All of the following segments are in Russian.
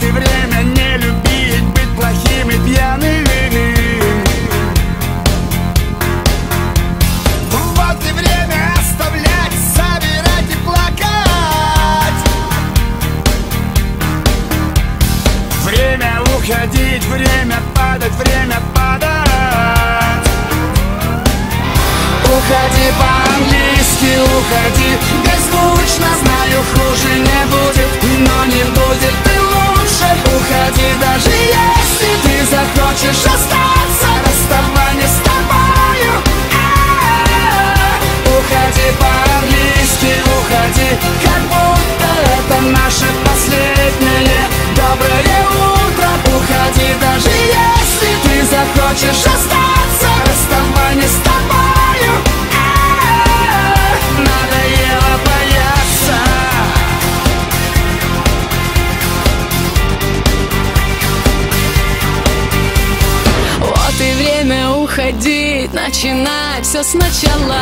И время не любить, быть плохим и пьяным Вот время оставлять, собирать и плакать. Время уходить, время падать, время падать. Уходи по-английски, 只杀死。Уходить, начинать все сначала.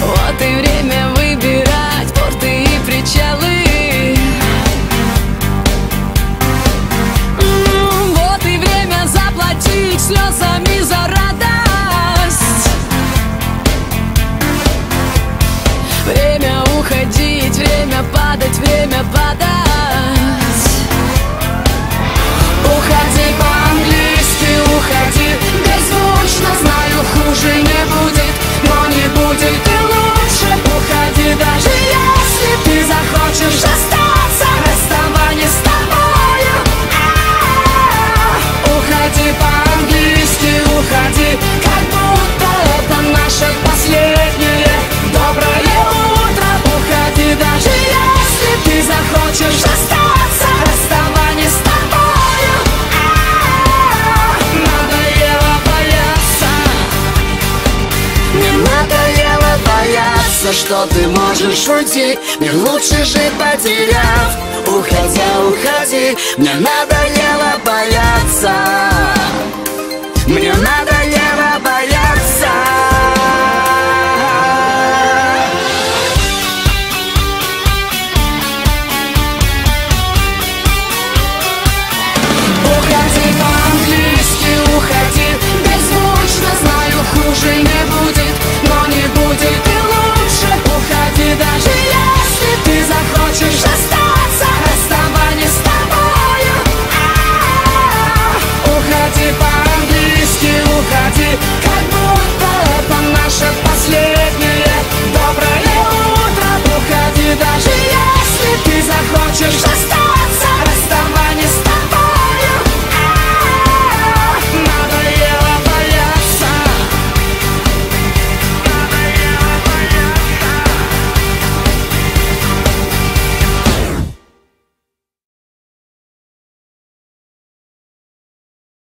Вот и время выбирать порты и причалы. Вот и время заплатить слезами за радость. Время уходить, время падать, время падать. Бояться, что ты можешь уйти? Мир лучше жить потеряв. Уходя, уходи. Мне надоело бояться